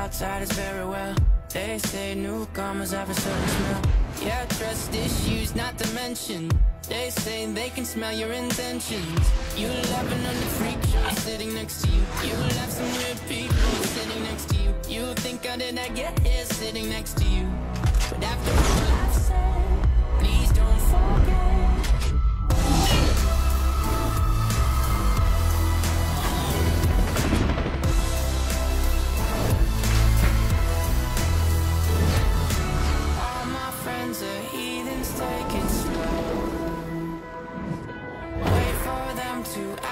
outside is very well. They say newcomers have a certain smell. Yeah, trust issues not to mention. They say they can smell your intentions. You laughing on the freak show sitting next to you. You have some weird people sitting next to. You are heathens, take it slow. Wait for them to